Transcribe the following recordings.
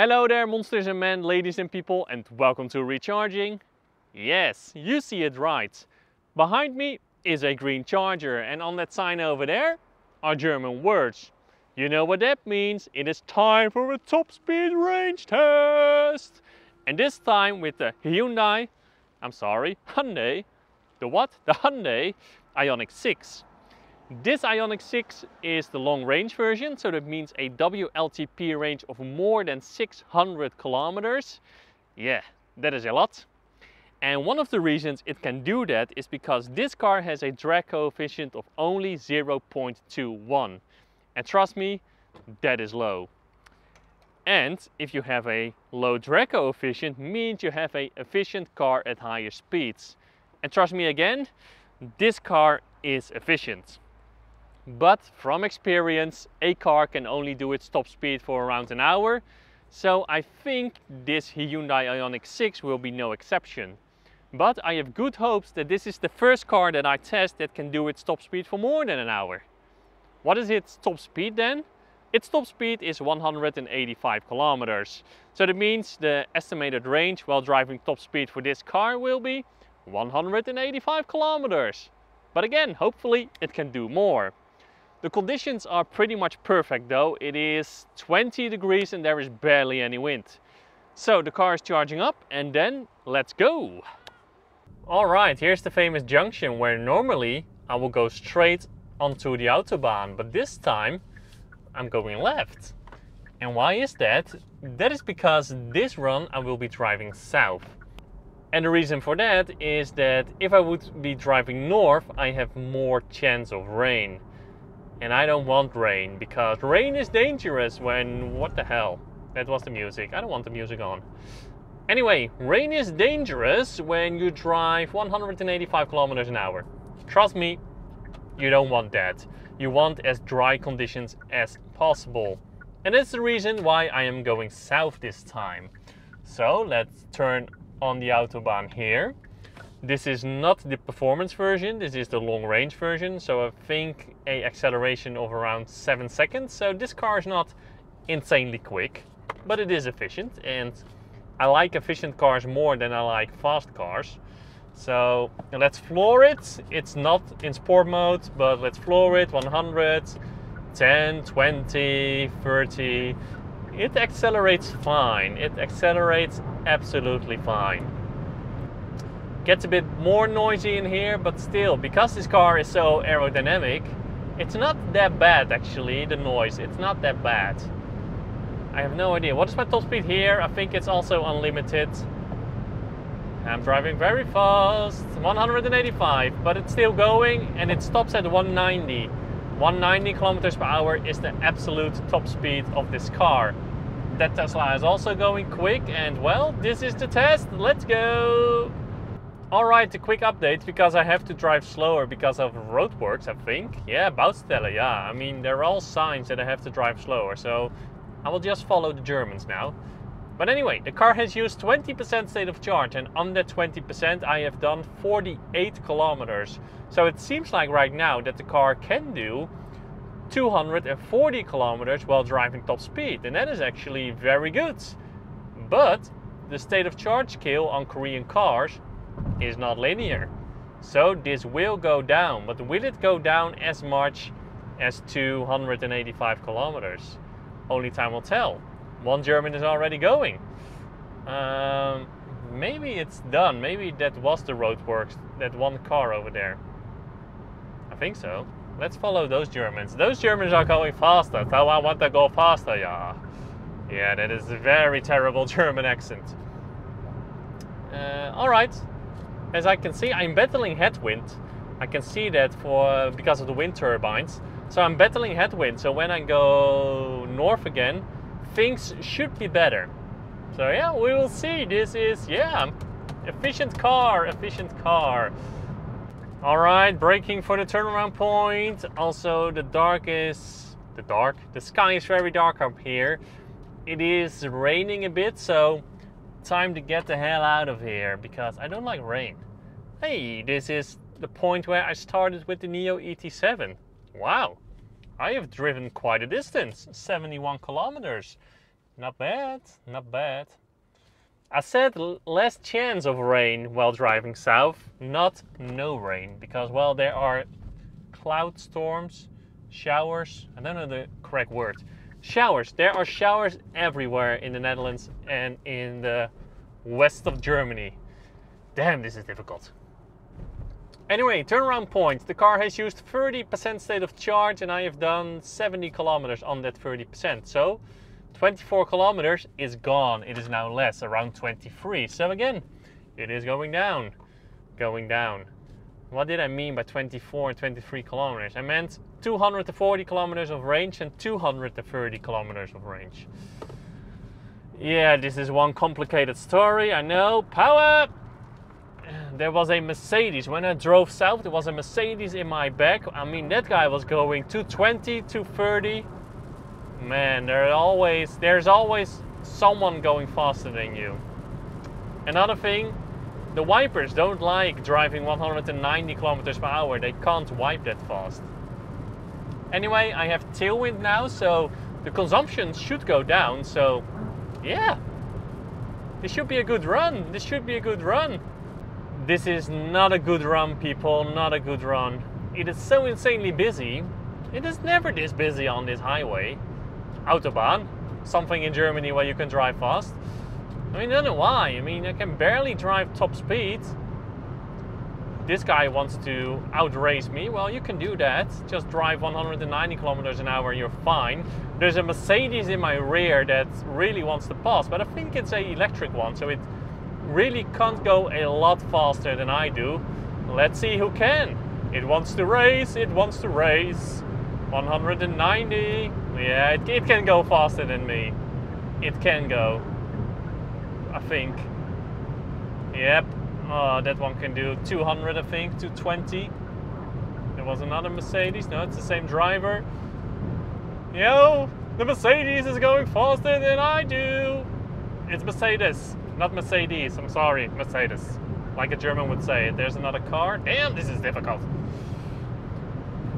Hello there monsters and men, ladies and people and welcome to Recharging. Yes, you see it right. Behind me is a green charger and on that sign over there are German words. You know what that means, it is time for a top speed range test. And this time with the Hyundai, I'm sorry, Hyundai, the what? The Hyundai Ioniq 6. This Ioniq 6 is the long range version, so that means a WLTP range of more than 600 kilometers. Yeah, that is a lot. And one of the reasons it can do that is because this car has a drag coefficient of only 0.21. And trust me, that is low. And if you have a low drag coefficient, means you have a efficient car at higher speeds. And trust me again, this car is efficient. But from experience, a car can only do its top speed for around an hour. So I think this Hyundai Ioniq 6 will be no exception. But I have good hopes that this is the first car that I test that can do its top speed for more than an hour. What is its top speed then? Its top speed is 185 kilometers. So that means the estimated range while driving top speed for this car will be 185 kilometers. But again, hopefully it can do more. The conditions are pretty much perfect though. It is 20 degrees and there is barely any wind. So the car is charging up and then let's go. All right, here's the famous junction where normally I will go straight onto the Autobahn, but this time I'm going left. And why is that? That is because this run I will be driving south. And the reason for that is that if I would be driving north, I have more chance of rain. And I don't want rain because rain is dangerous when, what the hell? That was the music. I don't want the music on. Anyway, rain is dangerous when you drive 185 kilometers an hour. Trust me, you don't want that. You want as dry conditions as possible. And that's the reason why I am going south this time. So let's turn on the Autobahn here. This is not the performance version, this is the long range version. So I think a acceleration of around seven seconds. So this car is not insanely quick, but it is efficient. And I like efficient cars more than I like fast cars. So let's floor it. It's not in sport mode, but let's floor it 100, 10, 20, 30. It accelerates fine. It accelerates absolutely fine. Gets a bit more noisy in here, but still, because this car is so aerodynamic, it's not that bad actually, the noise. It's not that bad. I have no idea. What is my top speed here? I think it's also unlimited. I'm driving very fast, 185, but it's still going and it stops at 190. 190 kilometers per hour is the absolute top speed of this car. That Tesla is also going quick and well, this is the test. Let's go! Alright, a quick update because I have to drive slower because of roadworks, I think. Yeah, Baustelle, yeah. I mean, there are all signs that I have to drive slower, so I will just follow the Germans now. But anyway, the car has used 20% state of charge and on that 20% I have done 48 kilometers. So it seems like right now that the car can do 240 kilometers while driving top speed and that is actually very good. But the state of charge scale on Korean cars is not linear. So this will go down, but will it go down as much as 285 kilometers? Only time will tell. One German is already going. Um, maybe it's done. Maybe that was the roadworks, that one car over there. I think so. Let's follow those Germans. Those Germans are going faster, so I want to go faster, yeah. Yeah, that is a very terrible German accent. Uh, Alright, as I can see, I'm battling headwind. I can see that for because of the wind turbines. So I'm battling headwind. So when I go north again, things should be better. So yeah, we will see. This is, yeah, efficient car, efficient car. All right, braking for the turnaround point. Also, the dark is, the dark, the sky is very dark up here. It is raining a bit, so time to get the hell out of here because I don't like rain. Hey, this is the point where I started with the NIO ET7. Wow, I have driven quite a distance, 71 kilometers. not bad, not bad. I said less chance of rain while driving south, not no rain, because well, there are cloud storms, showers, I don't know the correct word. Showers, there are showers everywhere in the Netherlands and in the west of Germany. Damn, this is difficult. Anyway, turnaround point. The car has used 30% state of charge and I have done 70 kilometers on that 30%. So 24 kilometers is gone. It is now less, around 23. So again, it is going down, going down. What did I mean by 24 and 23 kilometers? I meant 240 kilometers of range and 230 kilometers of range. Yeah, this is one complicated story, I know. Power! there was a Mercedes. When I drove south, there was a Mercedes in my back. I mean, that guy was going 220, 230. Man, there always there's always someone going faster than you. Another thing, the wipers don't like driving 190 kilometers per hour. They can't wipe that fast. Anyway, I have tailwind now, so the consumption should go down. So, yeah, this should be a good run. This should be a good run. This is not a good run, people, not a good run. It is so insanely busy. It is never this busy on this highway. Autobahn, something in Germany where you can drive fast. I mean, I don't know why. I mean, I can barely drive top speed. This guy wants to outrace me. Well, you can do that. Just drive 190 kilometers an hour, you're fine. There's a Mercedes in my rear that really wants to pass, but I think it's a electric one, so it really can't go a lot faster than I do. Let's see who can. It wants to race, it wants to race. 190. Yeah, it, it can go faster than me. It can go. I think. Yep. Oh, that one can do 200, I think, 220. There was another Mercedes. No, it's the same driver. Yo, the Mercedes is going faster than I do. It's Mercedes. Not Mercedes, I'm sorry, Mercedes. Like a German would say. There's another car. Damn, this is difficult.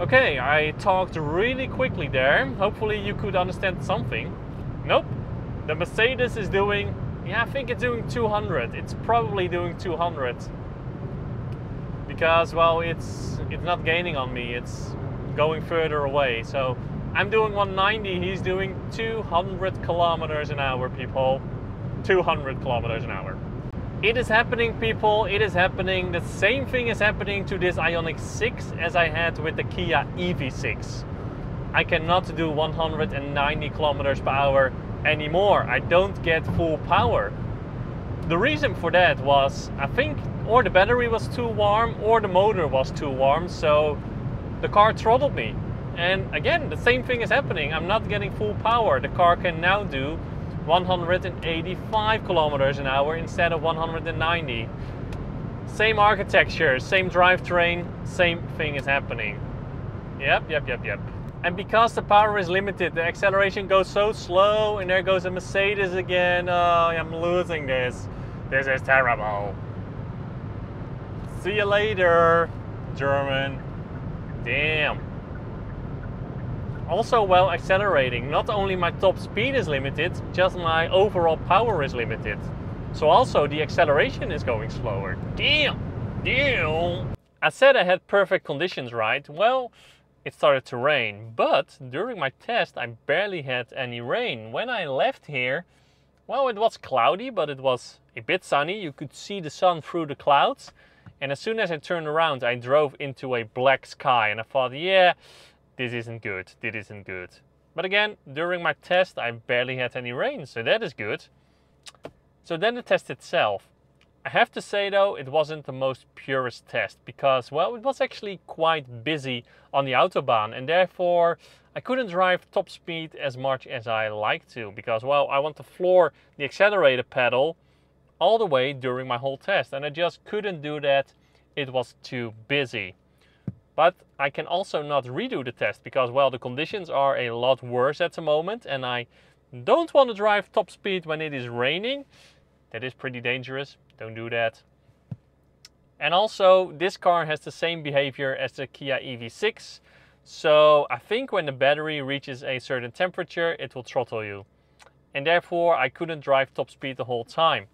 Okay, I talked really quickly there. Hopefully you could understand something. Nope. The Mercedes is doing, yeah, I think it's doing 200. It's probably doing 200. Because, well, it's, it's not gaining on me. It's going further away. So I'm doing 190. He's doing 200 kilometers an hour, people. 200 kilometers an hour. It is happening, people. It is happening. The same thing is happening to this Ioniq 6 as I had with the Kia EV6. I cannot do 190 kilometers per hour anymore. I don't get full power. The reason for that was, I think, or the battery was too warm or the motor was too warm, so the car throttled me. And again, the same thing is happening. I'm not getting full power. The car can now do 185 kilometers an hour instead of 190. Same architecture, same drivetrain, same thing is happening. Yep, yep, yep, yep. And because the power is limited, the acceleration goes so slow, and there goes a Mercedes again. Oh, I'm losing this. This is terrible. See you later, German. Damn also while accelerating, not only my top speed is limited, just my overall power is limited. So also the acceleration is going slower. Damn, damn. I said I had perfect conditions, right? Well, it started to rain, but during my test I barely had any rain. When I left here, well, it was cloudy, but it was a bit sunny. You could see the sun through the clouds. And as soon as I turned around, I drove into a black sky and I thought, yeah, this isn't good, this isn't good. But again, during my test, I barely had any rain, so that is good. So then the test itself. I have to say though, it wasn't the most purest test because, well, it was actually quite busy on the Autobahn and therefore I couldn't drive top speed as much as I like to because, well, I want to floor the accelerator pedal all the way during my whole test and I just couldn't do that. It was too busy. But I can also not redo the test because, well, the conditions are a lot worse at the moment and I don't want to drive top speed when it is raining. That is pretty dangerous. Don't do that. And also, this car has the same behavior as the Kia EV6. So I think when the battery reaches a certain temperature, it will throttle you. and therefore I couldn't drive top speed the whole time.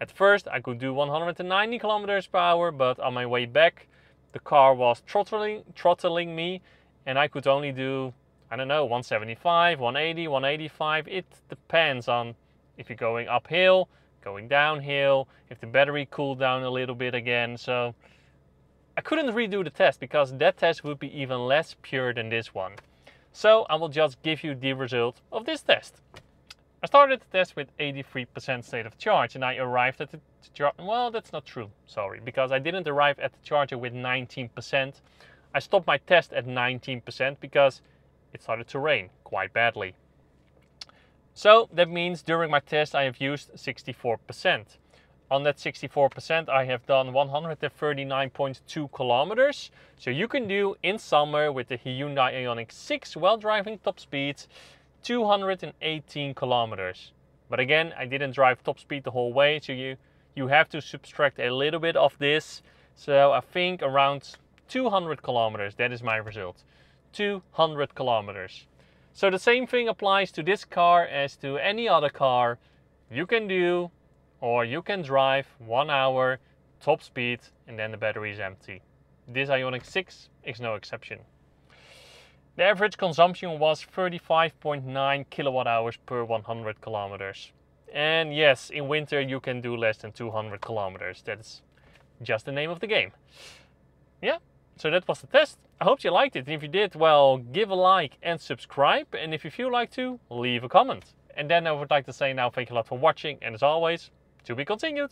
At first I could do 190 kilometers per hour, but on my way back the car was throttling, throttling me and I could only do, I don't know, 175, 180, 185. It depends on if you're going uphill, going downhill, if the battery cooled down a little bit again. So I couldn't redo the test because that test would be even less pure than this one. So I will just give you the result of this test. I started the test with 83% state of charge and I arrived at the charge. Well, that's not true, sorry, because I didn't arrive at the charger with 19%. I stopped my test at 19% because it started to rain quite badly. So that means during my test I have used 64%. On that 64% I have done 139.2 kilometers. So you can do in summer with the Hyundai Ioniq 6 while driving top speeds 218 kilometers. But again, I didn't drive top speed the whole way, so you, you have to subtract a little bit of this. So I think around 200 kilometers, that is my result. 200 kilometers. So the same thing applies to this car as to any other car. You can do or you can drive one hour top speed and then the battery is empty. This Ioniq 6 is no exception. The average consumption was 35.9 kilowatt hours per 100 kilometers. And yes, in winter you can do less than 200 kilometers. That's just the name of the game. Yeah, so that was the test. I hope you liked it. If you did, well, give a like and subscribe. And if you feel like to, leave a comment. And then I would like to say now thank you a lot for watching. And as always, to be continued.